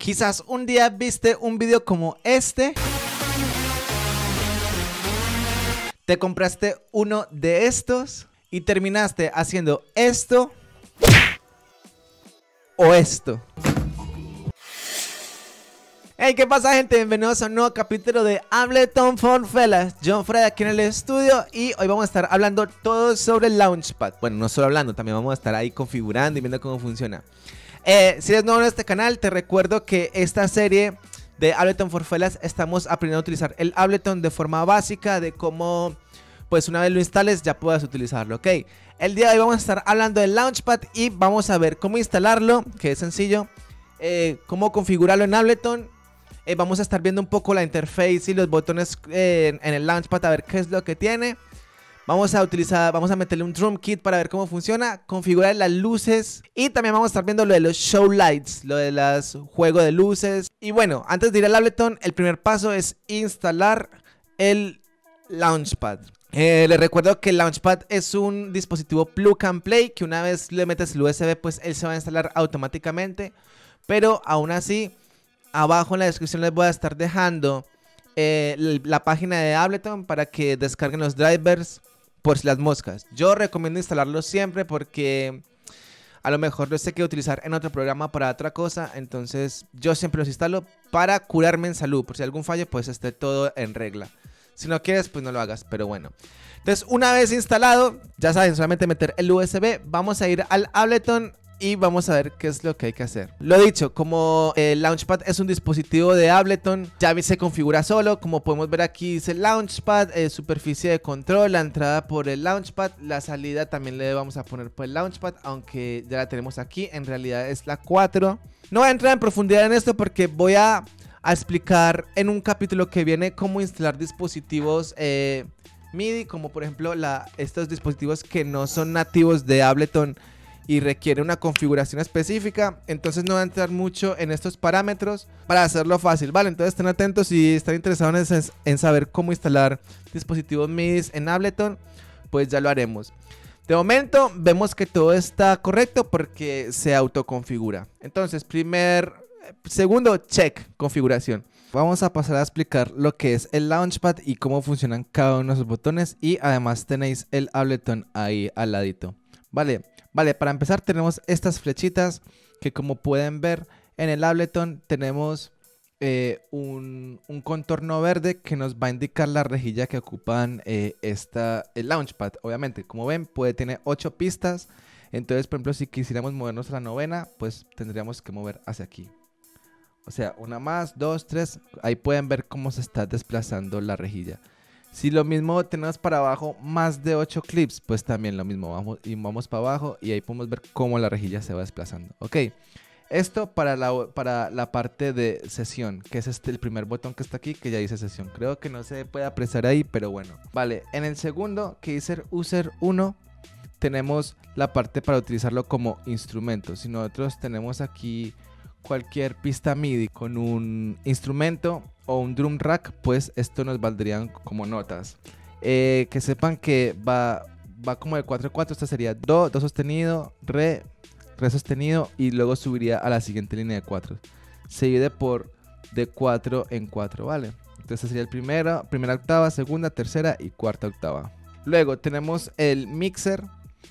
Quizás un día viste un video como este. Te compraste uno de estos y terminaste haciendo esto o esto. Hey, ¿qué pasa gente? Bienvenidos a un nuevo capítulo de Ableton for Fellas John Fred aquí en el estudio y hoy vamos a estar hablando todo sobre el Launchpad Bueno, no solo hablando, también vamos a estar ahí configurando y viendo cómo funciona eh, Si eres nuevo en este canal, te recuerdo que esta serie de Ableton for Fellas Estamos aprendiendo a utilizar el Ableton de forma básica De cómo, pues una vez lo instales ya puedas utilizarlo, ¿ok? El día de hoy vamos a estar hablando del Launchpad y vamos a ver cómo instalarlo, que es sencillo eh, Cómo configurarlo en Ableton eh, vamos a estar viendo un poco la interface y los botones en, el Launchpad a ver qué es lo que tiene. Vamos a utilizar, vamos a meterle un drum kit para ver cómo funciona, configurar las luces y también vamos a estar viendo lo de los show lights, lo de los juegos de luces. Y bueno, antes de ir al Ableton, el primer paso es instalar el Launchpad. Eh, les recuerdo que el Launchpad es un dispositivo plug and play que una vez le metes el USB pues él se va a instalar automáticamente. Pero aún así abajo en la descripción les voy a estar dejando eh, la página de Ableton para que descarguen los drivers por las moscas. Yo recomiendo instalarlos siempre porque a lo mejor los sé que utilizar en otro programa para otra cosa. Entonces yo siempre los instalo para curarme en salud. Por si algún fallo, pues esté todo en regla. Si no quieres, pues no lo hagas, pero bueno. Entonces, una vez instalado, ya saben, solamente meter el USB. Vamos a ir al Ableton y vamos a ver qué es lo que hay que hacer. Lo dicho, como el Launchpad es un dispositivo de Ableton, ya se configura solo. Como podemos ver aquí dice Launchpad, eh, superficie de control, la entrada por el Launchpad, la salida también le vamos a poner por el Launchpad, aunque ya la tenemos aquí, en realidad es la 4. No voy a entrar en profundidad en esto porque voy a, explicar en un capítulo que viene cómo instalar dispositivos eh, MIDI, como por ejemplo estos dispositivos que no son nativos de Ableton y requiere una configuración específica. Entonces no va a entrar mucho en estos parámetros para hacerlo fácil, ¿vale? Entonces estén atentos si están interesados en, saber cómo instalar dispositivos MIDI en Ableton, pues ya lo haremos. De momento vemos que todo está correcto porque se autoconfigura. Entonces, primer, segundo check, configuración. Vamos a pasar a explicar lo que es el Launchpad y cómo funcionan cada uno de los botones y además tenéis el Ableton ahí al ladito. Vale, Vale, para empezar tenemos estas flechitas que como pueden ver en el Ableton tenemos eh, un, contorno verde que nos va a indicar la rejilla que ocupan eh, esta, el Launchpad. Obviamente, como ven, puede tener 8 pistas. Entonces, por ejemplo, si quisiéramos movernos a la novena, pues tendríamos que mover hacia aquí. O sea, una más, dos, tres. Ahí pueden ver cómo se está desplazando la rejilla. Si lo mismo tenemos para abajo más de 8 clips, pues también lo mismo. Vamos y vamos para abajo y ahí podemos ver cómo la rejilla se va desplazando. Ok. Esto para la, para la parte de sesión, que es este el primer botón que está aquí, que ya dice sesión. Creo que no se puede apreciar ahí, pero bueno. Vale, en el segundo, que dice user 1, tenemos la parte para utilizarlo como instrumento. Si nosotros tenemos aquí cualquier pista MIDI con un instrumento o un drum rack, pues esto nos valdrían como notas. Eh, que sepan que va, va como de 4-4, esta sería Do, Do sostenido, Re, Re sostenido y luego subiría a la siguiente línea de 4. Se divide por de 4 en 4, ¿vale? Entonces sería el primero, primera octava, segunda, tercera y cuarta octava. Luego tenemos el mixer,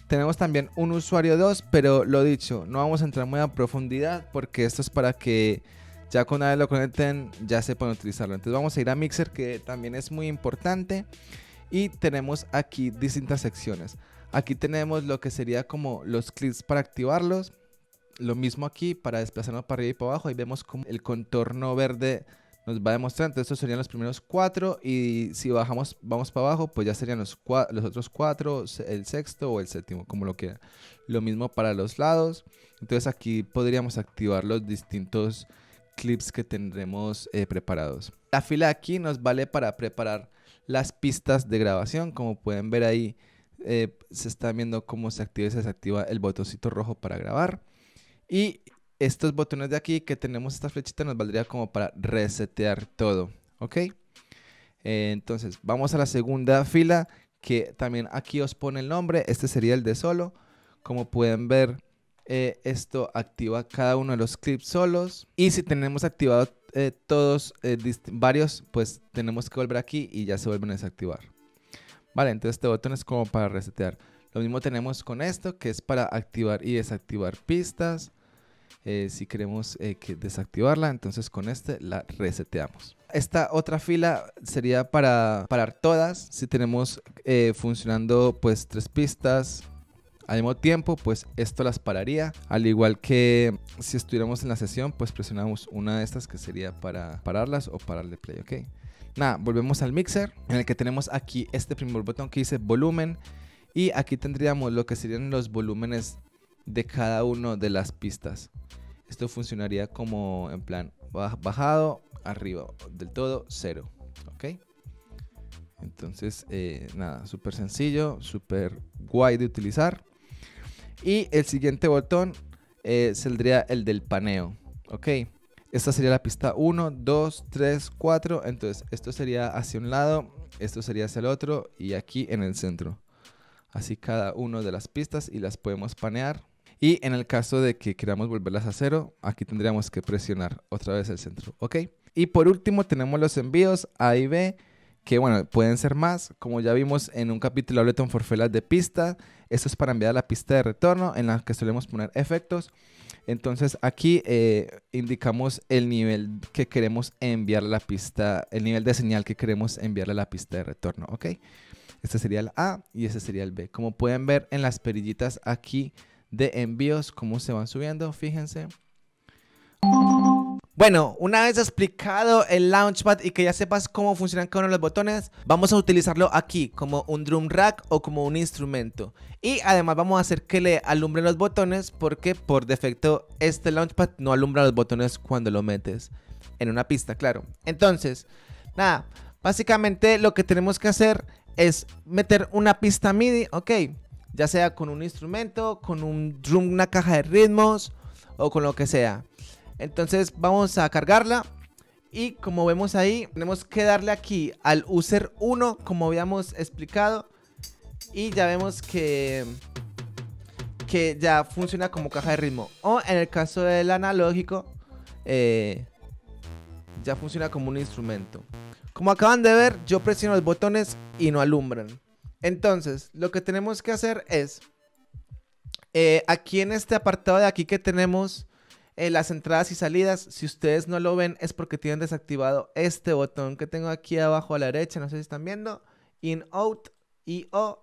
tenemos también un usuario 2, pero lo dicho, no vamos a entrar muy a profundidad porque esto es para que ya con una vez lo conecten ya se pueden utilizarlo. Entonces vamos a ir a Mixer que también es muy importante y tenemos aquí distintas secciones. Aquí tenemos lo que sería como los clips para activarlos. Lo mismo aquí para desplazarnos para arriba y para abajo. Ahí vemos como el contorno verde nos va a demostrar. Entonces estos serían los primeros cuatro y si bajamos, vamos para abajo, pues ya serían los, los otros cuatro, el sexto o el séptimo, como lo quieran. Lo mismo para los lados. Entonces aquí podríamos activar los distintos clips que tendremos eh, preparados. La fila aquí nos vale para preparar las pistas de grabación. Como pueden ver ahí, eh, se está viendo cómo se activa y se desactiva el botoncito rojo para grabar. Y estos botones de aquí que tenemos esta flechita nos valdría como para resetear todo. ¿Ok? Eh, entonces, vamos a la segunda fila que también aquí os pone el nombre. Este sería el de solo. Como pueden ver, eh, esto activa cada uno de los clips solos. Y si tenemos activado eh, todos eh, varios, pues tenemos que volver aquí y ya se vuelven a desactivar. Vale, entonces este botón es como para resetear. Lo mismo tenemos con esto, que es para activar y desactivar pistas. si queremos que desactivarla, entonces con este la reseteamos. Esta otra fila sería para parar todas. Si tenemos funcionando pues tres pistas, al mismo tiempo, pues esto las pararía. Al igual que si estuviéramos en la sesión, pues presionamos una de estas que sería para pararlas o pararle play, ¿ok? Nada, volvemos al mixer en el que tenemos aquí este primer botón que dice volumen. Y aquí tendríamos lo que serían los volúmenes de cada una de las pistas. Esto funcionaría como en plan bajado, arriba, del todo, cero. ¿Ok? Entonces, eh, nada, súper sencillo, súper guay de utilizar. Y el siguiente botón eh, saldría el del paneo. Ok. Esta sería la pista 1, 2, 3, 4. Entonces, esto sería hacia un lado, esto sería hacia el otro y aquí en el centro. Así cada una de las pistas y las podemos panear. Y en el caso de que queramos volverlas a cero, aquí tendríamos que presionar otra vez el centro. ¿Ok? Y por último tenemos los envíos A y B que bueno, pueden ser más, como ya vimos en un capítulo Ableton Forfelas de pista, esto es para enviar la pista de retorno en la que solemos poner efectos. Entonces aquí eh, indicamos el nivel que queremos enviar la pista, el nivel de señal que queremos enviarle a la pista de retorno, ¿ok? Este sería el A y este sería el B. Como pueden ver en las perillitas aquí de envíos, cómo se van subiendo, fíjense. Bueno, una vez explicado el Launchpad y que ya sepas cómo funcionan cada uno de los botones, vamos a utilizarlo aquí como un drum rack o como un instrumento. Y además vamos a hacer que le alumbre los botones porque por defecto este Launchpad no alumbra los botones cuando lo metes en una pista, claro. Entonces, nada, básicamente lo que tenemos que hacer es meter una pista MIDI, ok, ya sea con un instrumento, con un drum, una caja de ritmos o con lo que sea. Entonces vamos a cargarla. Y como vemos ahí, tenemos que darle aquí al user 1, como habíamos explicado. Y ya vemos que, que ya funciona como caja de ritmo. O en el caso del analógico, eh, ya funciona como un instrumento. Como acaban de ver, yo presiono los botones y no alumbran. Entonces, lo que tenemos que hacer es, eh, aquí en este apartado de aquí que tenemos eh, las entradas y salidas, si ustedes no lo ven, es porque tienen desactivado este botón que tengo aquí abajo a la derecha. No sé si están viendo. In, out, y o.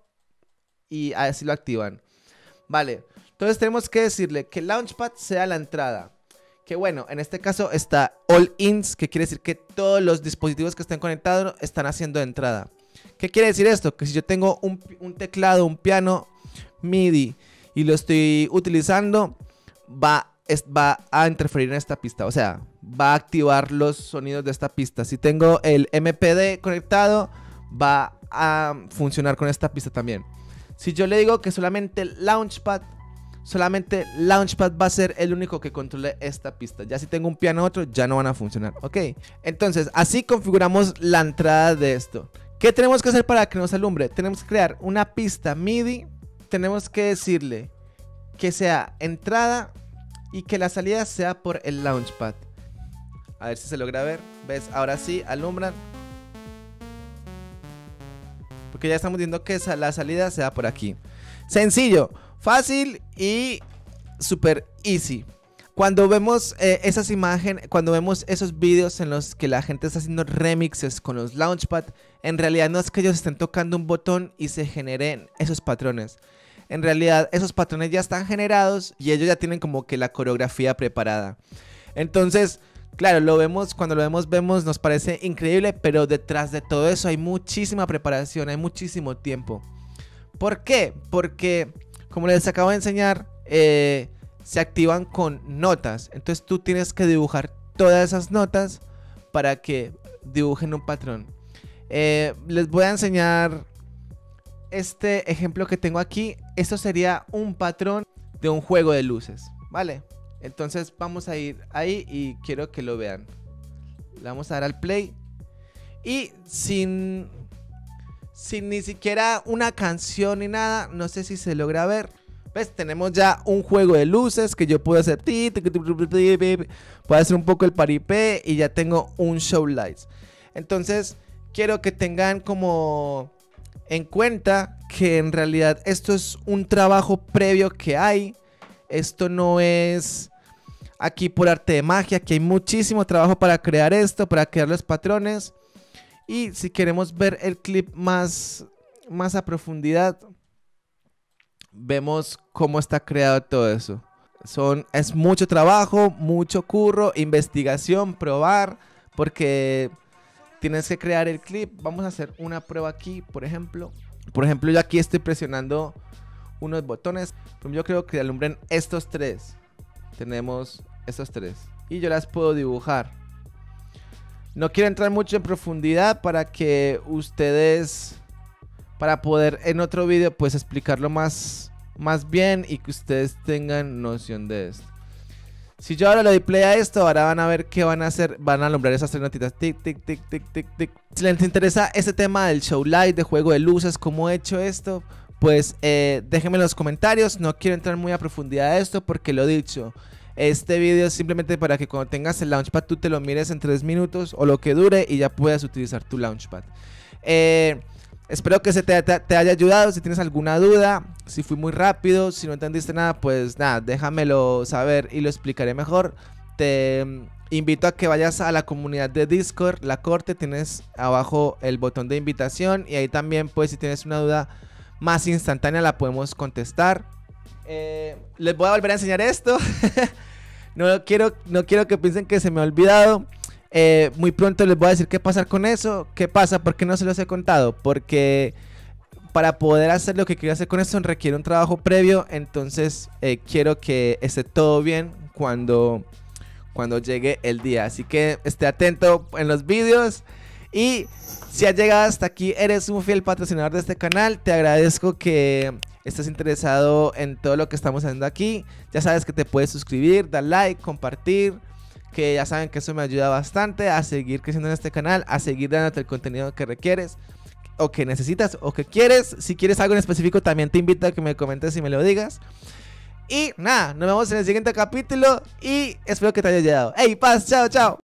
Y así lo activan. Vale. Entonces tenemos que decirle que Launchpad sea la entrada. Que bueno, en este caso está All Ins, que quiere decir que todos los dispositivos que estén conectados están haciendo entrada. ¿Qué quiere decir esto? Que si yo tengo un, un teclado, un piano MIDI y lo estoy utilizando, va va a interferir en esta pista. O sea, va a activar los sonidos de esta pista. Si tengo el MPD conectado, va a funcionar con esta pista también. Si yo le digo que solamente Launchpad, solamente Launchpad va a ser el único que controle esta pista. Ya si tengo un piano otro, ya no van a funcionar. Ok, entonces así configuramos la entrada de esto. ¿Qué tenemos que hacer para que nos alumbre? Tenemos que crear una pista MIDI. Tenemos que decirle que sea entrada y que la salida sea por el launchpad. A ver si se logra ver. ¿Ves? Ahora sí, alumbran. Porque ya estamos viendo que la salida sea por aquí. Sencillo, fácil y super easy. Cuando vemos eh, esas imágenes, cuando vemos esos vídeos en los que la gente está haciendo remixes con los Launchpad, en realidad no es que ellos estén tocando un botón y se generen esos patrones en realidad esos patrones ya están generados y ellos ya tienen como que la coreografía preparada. Entonces, claro, lo vemos, cuando lo vemos, vemos, nos parece increíble, pero detrás de todo eso hay muchísima preparación, hay muchísimo tiempo. ¿Por qué? Porque, como les acabo de enseñar, eh, se activan con notas. Entonces tú tienes que dibujar todas esas notas para que dibujen un patrón. Eh, les voy a enseñar este ejemplo que tengo aquí, esto sería un patrón de un juego de luces, ¿vale? Entonces vamos a ir ahí y quiero que lo vean. Le vamos a dar al play. Y sin, sin ni siquiera una canción ni nada, no sé si se logra ver, pues tenemos ya un juego de luces que yo puedo hacer puedo hacer un poco el paripé y ya tengo un show lights entonces quiero que tengan como en cuenta que en realidad esto es un trabajo previo que hay esto no es aquí por arte de magia, que hay muchísimo trabajo para crear esto, para crear los patrones. Y si queremos ver el clip más, más a profundidad, vemos cómo está creado todo eso. Son, es mucho trabajo, mucho curro, investigación, probar, porque tienes que crear el clip. Vamos a hacer una prueba aquí, por ejemplo. Por ejemplo, yo aquí estoy presionando unos botones. Yo creo que alumbren estos tres. Tenemos estos tres. Y yo las puedo dibujar. No quiero entrar mucho en profundidad para que ustedes, para poder en otro vídeo pues explicarlo más, más bien y que ustedes tengan noción de esto. Si yo ahora le doy play a esto, ahora van a ver qué van a hacer. Van a alumbrar esas tres notitas. Tic, tic, tic, tic, tic, tic. Si les interesa este tema del show light, de juego de luces, cómo he hecho esto, pues eh, déjenme en los comentarios. No quiero entrar muy a profundidad a esto porque lo he dicho. Este video es simplemente para que cuando tengas el Launchpad tú te lo mires en 3 minutos o lo que dure y ya puedas utilizar tu Launchpad. Eh, espero que se te, haya ayudado. Si tienes alguna duda, si fui muy rápido, si no entendiste nada, pues nada, déjamelo saber y lo explicaré mejor. Te mm, invito a que vayas a la comunidad de Discord, la corte, tienes abajo el botón de invitación y ahí también pues si tienes una duda más instantánea la podemos contestar. Eh, les voy a volver a enseñar esto. no, quiero, no quiero que piensen que se me ha olvidado. Eh, muy pronto les voy a decir qué pasa con eso. ¿Qué pasa? ¿Por qué no se los he contado? Porque para poder hacer lo que quiero hacer con esto requiere un trabajo previo. Entonces eh, quiero que esté todo bien cuando, cuando llegue el día. Así que esté atento en los vídeos. Y si has llegado hasta aquí, eres un fiel patrocinador de este canal. Te agradezco que estés interesado en todo lo que estamos haciendo aquí. Ya sabes que te puedes suscribir, dar like, compartir. Que ya saben que eso me ayuda bastante a seguir creciendo en este canal, a seguir dándote el contenido que requieres o que necesitas o que quieres. Si quieres algo en específico, también te invito a que me comentes y me lo digas. Y nada, nos vemos en el siguiente capítulo y espero que te haya ayudado. ¡Hey, paz! ¡Chao, chao!